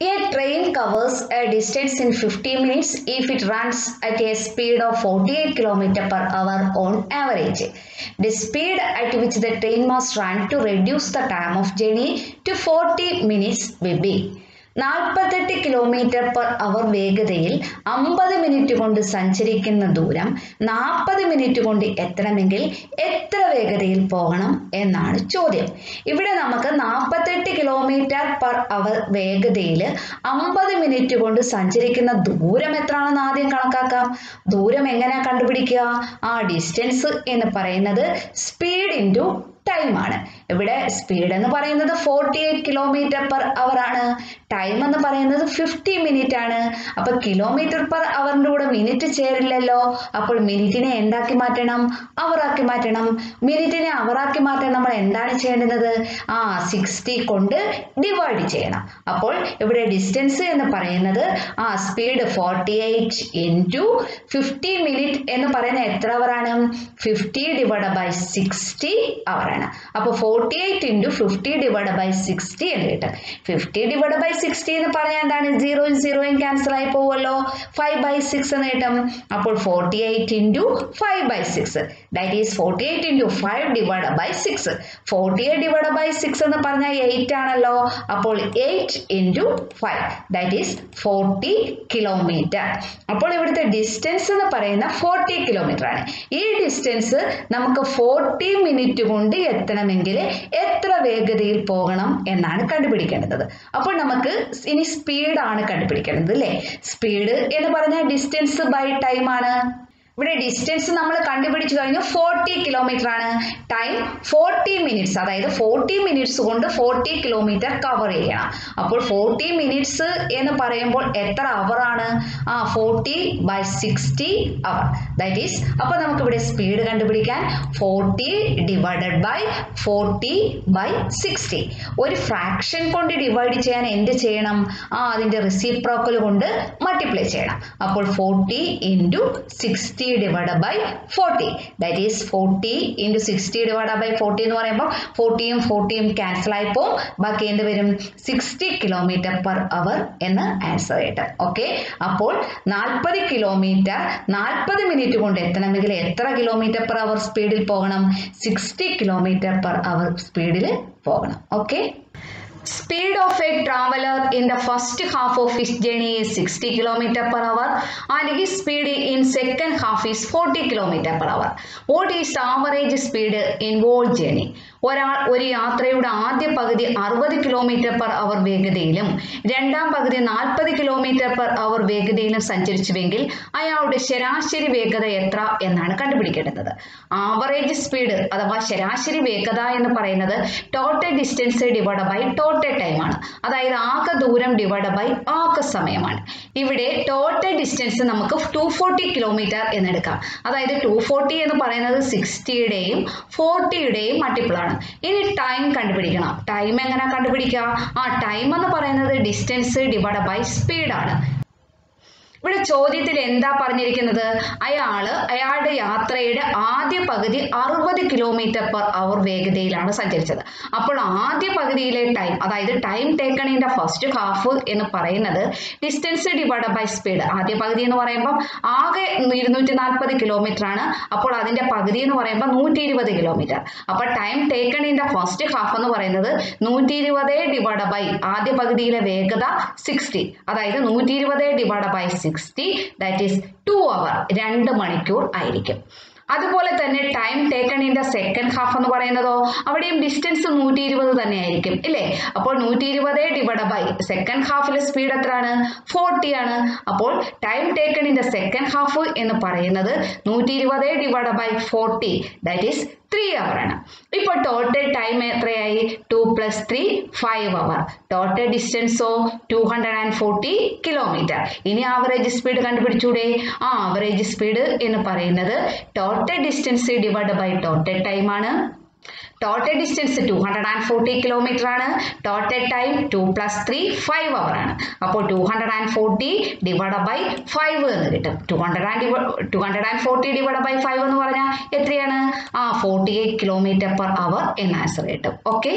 A train covers a distance in 50 minutes if it runs at a speed of 48 km per hour on average. The speed at which the train must run to reduce the time of journey to 40 minutes will be നാൽപ്പത്തെട്ട് kilometre per hour വേഗതയിൽ അമ്പത് minute കൊണ്ട് സഞ്ചരിക്കുന്ന ദൂരം നാൽപ്പത് minute കൊണ്ട് എത്തണമെങ്കിൽ എത്ര വേഗതയിൽ പോകണം എന്നാണ് ചോദ്യം ഇവിടെ നമുക്ക് നാൽപ്പത്തെട്ട് കിലോമീറ്റർ പെർ അവർ വേഗതയിൽ അമ്പത് മിനിറ്റ് കൊണ്ട് സഞ്ചരിക്കുന്ന ദൂരം എത്രയാണെന്ന് ആദ്യം കണക്കാക്കാം. ദൂരം എങ്ങനെ കണ്ടുപിടിക്കുക? ആ ഡിസ്റ്റൻസ് എന്ന് പറയുന്നത് സ്പീഡ് ഇന്റു ടൈം ആണ്. ഇവിടെ സ്പീഡ് എന്ന് പറയുന്നത് forty eight kilometre per hour ആണ്. ടൈം എന്ന് പറയുന്നത് ഫിഫ്റ്റി മിനിറ്റ് ആണ്. അപ്പൊ കിലോമീറ്റർ പെർ അവറിന്റെ കൂടെ മിനിറ്റ് ചേരില്ലല്ലോ. അപ്പോൾ മിനിറ്റിനെ എന്താക്കി മാറ്റണം? അവറാക്കി മാറ്റണം. മിനിറ്റിനെ അവറാക്കി മാറ്റാൻ നമ്മൾ എന്താണ് ചെയ്യേണ്ടത്? ആ സിക്സ്റ്റി കൊണ്ട് ഡിവൈഡ് ചെയ്യണം. അപ്പോൾ ഇവിടെ ഡിസ്റ്റൻസ് എന്ന് പറയുന്നത് ആ speed forty eight into fifty minute എന്ന് പറയുന്ന എത്ര അവറാണ് ഫിഫ്റ്റി ഡിവൈഡ് ബൈ സിക്സ്റ്റി അവറാണ് അപ്പോൾ forty eight into fifty divide by sixty എന്ന് കിട്ടും ഫിഫ്റ്റി ഡിവൈഡ് ബൈ സിക്സ്റ്റി എന്ന് പറഞ്ഞാൽ എന്താണ്? സീറോയും സീറോയും ക്യാൻസൽ ആയി പോവുമല്ലോ ഫൈവ് ബൈ സിക്സ് എന്ന് കിട്ടും അപ്പോൾ forty eight into five by six that is forty eight into five divide by six forty eight divide by six എന്ന് പറഞ്ഞാൽ എയ്റ്റ് ആണല്ലോ. അപ്പോൾ eight into five that is forty kilometre അപ്പോൾ ഇവിടുത്തെ distance എന്ന് പറയുന്ന ഫോർട്ടി കിലോമീറ്റർ ആണ്. ഈ ഡിസ്റ്റൻസ് നമുക്ക് ഫോർട്ടി മിനിറ്റ് കൊണ്ട് എത്തണമെങ്കിൽ എത്ര വേഗതയിൽ പോകണം എന്നാണ് കണ്ടുപിടിക്കേണ്ടത്. അപ്പോൾ നമുക്ക് ഇനി സ്പീഡാണ് കണ്ടുപിടിക്കേണ്ടത് അല്ലേ സ്പീഡ് എന്ന് പറഞ്ഞാൽ ഡിസ്റ്റൻസ് ബൈ ടൈം ആണ്. ഇവിടെ ഡിസ്റ്റൻസ് നമ്മൾ കണ്ടുപിടിച്ചു കഴിഞ്ഞു ഫോർട്ടി കിലോമീറ്റർ ആണ്. ടൈം ഫോർട്ടി മിനിറ്റ്സ് അതായത് ഫോർട്ടി മിനിറ്റ്സ് കൊണ്ട് ഫോർട്ടി കിലോമീറ്റർ കവർ ചെയ്യണം അപ്പോൾ ഫോർട്ടി മിനിറ്റ്സ് എന്ന് പറയുമ്പോൾ എത്ര അവർ ആണ്? ആ forty by sixty hour that is അപ്പോൾ നമുക്ക് ഇവിടെ സ്പീഡ് കണ്ടുപിടിക്കാൻ forty divided by forty by sixty ഒരു ഫ്രാക്ഷൻ കൊണ്ട് ഡിവൈഡ് ചെയ്യാൻ എന്ത് ചെയ്യണം? ആ അതിന്റെ റിസിപ്രോക്കൽ കൊണ്ട് മൾട്ടിപ്ലൈ ചെയ്യണം. അപ്പോൾ forty into sixty divide by forty that is forty into sixty divide by forty എന്ന് പറയുമ്പോൾ ഫോർട്ടിയും ഫോർട്ടിയും ക്യാൻസൽ ആയി പോകും ബാക്കി എന്ത് വരും? സിക്സ്റ്റി കിലോമീറ്റർ പെർ അവർ എന്ന് ആൻസർ കിട്ടും ഓക്കെ അപ്പോൾ നാൽപ്പത് കിലോമീറ്റർ നാൽപ്പത് മിനിറ്റ് കൊണ്ട് എത്തണമെങ്കിൽ എത്ര കിലോമീറ്റർ പെർ അവർ സ്പീഡിൽ പോകണം? സിക്സ്റ്റി കിലോമീറ്റർ പെർ അവർ സ്പീഡിൽ പോകണം. Okay Speed of a traveler in the first half of his journey is 60 km per hour and his speed in second half is 40 km per hour. What is average speed in whole journey? ഒരാൾ ഒരു യാത്രയുടെ ആദ്യ പകുതി അറുപത് kilometre per അവർ വേഗതയിലും രണ്ടാം പകുതി നാൽപ്പത് kilometre per അവർ വേഗതയിലും സഞ്ചരിച്ചുവെങ്കിൽ അയാളുടെ ശരാശരി വേഗത എത്ര എന്നാണ് കണ്ടുപിടിക്കേണ്ടത് ആവറേജ് സ്പീഡ് അഥവാ ശരാശരി വേഗത എന്ന് പറയുന്നത് total distance divide by total time ടൈമാണ് അതായത് ആകെ ദൂരം ഡിവൈഡ് ബൈ ആകെ സമയമാണ്. ഇവിടെ ടോട്ടൽ ഡിസ്റ്റൻസ് നമുക്ക് ടു ഫോർട്ടി കിലോമീറ്റർ എന്നെടുക്കാം. അതായത് ടു ഫോർട്ടി എന്ന് പറയുന്നത് സിക്സ്റ്റിയുടെയും ഫോർട്ടിയുടെയും മൾട്ടിപ്പിൾ ആണ്. ഇനി ടൈം കണ്ടുപിടിക്കണം. ടൈം എങ്ങനെ കണ്ടുപിടിക്കുക? ആ ടൈം എന്ന് പറയുന്നത് ഡിസ്റ്റൻസ് ഡിവൈഡ് ബൈ സ്പീഡാണ് ഇവിടെ ചോദ്യത്തിൽ എന്താ പറഞ്ഞിരിക്കുന്നത്? അയാൾ അയാളുടെ യാത്രയുടെ ആദ്യ പകുതി അറുപത് കിലോമീറ്റർ പെർ അവർ വേഗതയിലാണ് സഞ്ചരിച്ചത്. അപ്പോൾ ആദ്യ പകുതിയിലെ ടൈം അതായത് ടൈം ടേക്കണിന്റെ ഫസ്റ്റ് ഹാഫ് എന്ന് പറയുന്നത് ഡിസ്റ്റൻസ് ഡിവൈഡ് ബൈ സ്പീഡ് ആദ്യ പകുതി എന്ന് പറയുമ്പോൾ ആകെ ഇരുന്നൂറ്റി നാൽപ്പത് കിലോമീറ്റർ ആണ്. അപ്പോൾ അതിന്റെ പകുതി എന്ന് പറയുമ്പോൾ നൂറ്റി ഇരുപത് കിലോമീറ്റർ അപ്പോൾ time taken in first half എന്ന് പറയുന്നത് നൂറ്റി ഇരുപത് ഡിവൈഡ് ബൈ ആദ്യ പകുതിയിലെ വേഗത സിക്സ്റ്റി അതായത് നൂറ്റി ഇരുപത് divide by sixty that is two hour രണ്ട് മണിക്കൂർ ആയിരിക്കും. അതുപോലെ തന്നെ time taken in the second half എന്ന് പറയുന്നതോ അവിടെയും ഡിസ്റ്റൻസ് നൂറ്റി ഇരുപത് തന്നെ ആയിരിക്കും ഇല്ലേ? അപ്പോൾ നൂറ്റി ഇരുപത് ഡിവൈഡ് ബൈ സെക്കൻഡ് ഹാഫിലെ സ്പീഡ് എത്രയാണ്? ഫോർട്ടി ആണ്. അപ്പോൾ time taken in the second half എന്ന് പറയുന്നത് നൂറ്റി ഇരുപത് divide by forty that is three hour ആണ്. ഇപ്പോൾ ടോട്ടൽ ടൈം എത്രയായി? Two plus three five hour total ഡിസ്റ്റൻസോ two hundred and forty kilometre ഇനി ആവറേജ് സ്പീഡ് കണ്ടുപിടിച്ചൂടെ? ആ ആവറേജ് സ്പീഡ് എന്ന് പറയുന്നത് total distance divide by total time ആണ്. Total distance two hundred and forty kilometre ആണ്. Total time two plus three five hour ആണ്. അപ്പോൾ two hundred and forty divide by five എന്ന് കിട്ടും. Two hundred and two hundred and forty divide by five എന്ന് പറഞ്ഞാൽ എത്രയാണ്? ആ forty eight kilometre per hour എന്ന ആൻസർ കിട്ടും. ഓക്കെ